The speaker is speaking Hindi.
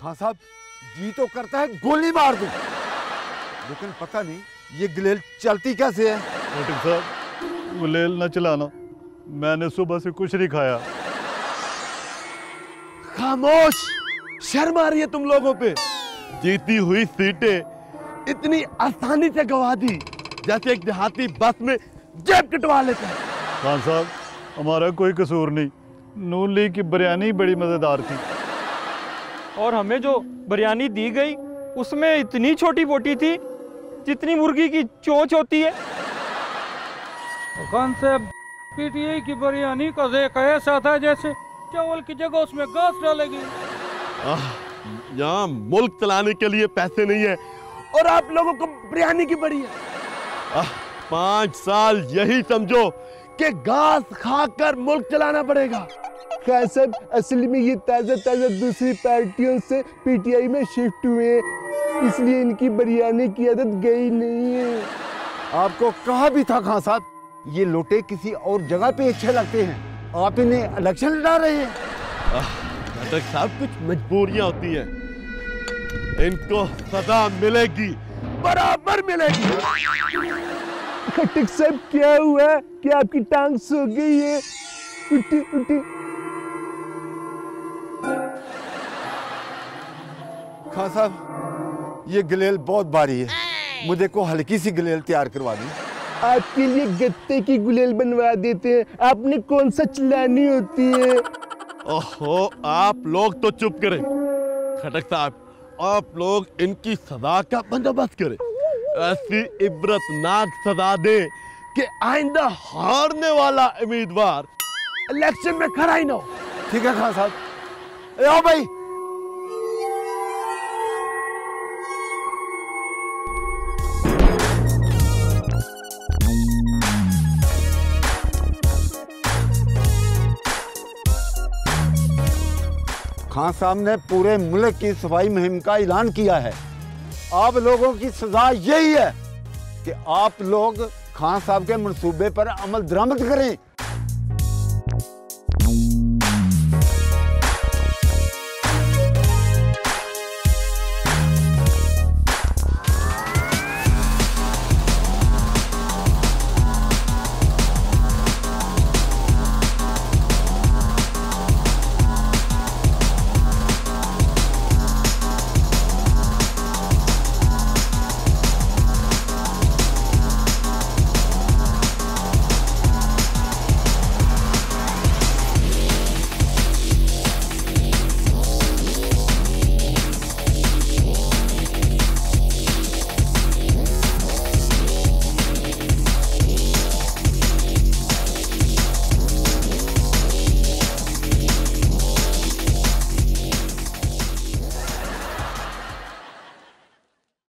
खान साहब जी तो करता है गोली मार दूँ। लेकिन पता नहीं ये ग्लेल चलती कैसे है? मोटिक साहब गुलेल न चलाना। मैंने सुबह से कुछ नहीं खाया। खामोश! शर्म आ रही है तुम लोगों पे। जीती हुई सीटें इतनी आसानी से गवा दी जैसे एक देहाती बस में जेब कटवा लेते हैं। खान साहब हमारा कोई कसूर नहीं। नून लीग की बिरयानी बड़ी मज़ेदार थी। और हमें जो बिरयानी दी गई उसमें इतनी छोटी बोटी थी जितनी मुर्गी की चोंच होती है। खान साहब पीटीआई की बिरयानी का जेक ऐसा था जैसे चावल की जगह उसमें घास डालेगी। यहाँ मुल्क चलाने के लिए पैसे नहीं है और आप लोगों को बिरयानी की बड़ी है। पाँच साल यही समझो कि घास खाकर मुल्क चलाना पड़ेगा। साहब असल में ये ताज़ा ताज़ा दूसरी पार्टियों से पीटीआई में शिफ्ट हुए हैं। इसलिए इनकी बिरयानी की आदत गई नहीं है। आपको कहा भी था खान साहब? ये लोटे किसी और जगह पे अच्छे लगते हैं। आप इन्हें इलेक्शन लड़ा रहे हैं। घटक साहब कुछ मजबूरियाँ होती हैं। इनको सजा मिलेगी बराबर मिलेगी। खटक साहब क्या हुआ? क्या आपकी टांग सो गई है? उठी उठी। खान साहब ये गलेल बहुत भारी है। मुझे को हल्की सी गलेल तैयार करवा दी। आपके लिए गत्ते की गुलेल बनवा देते हैं। आपने कौन सा चिल्लानी होती है? ओहो आप लोग तो चुप करें। खटक साहब आप लोग इनकी सजा का बंदोबस्त करें। ऐसी इबरतनाक सजा दे कि आइंदा हारने वाला उम्मीदवार इलेक्शन में खड़ा ही ना हो। ठीक है खान साहब। भाई। खान साहब ने पूरे मुल्क की सफ़ाई मुहिम का ऐलान किया है। आप लोगों की सजा यही है कि आप लोग खान साहब के मंसूबे पर अमल दरामद करें।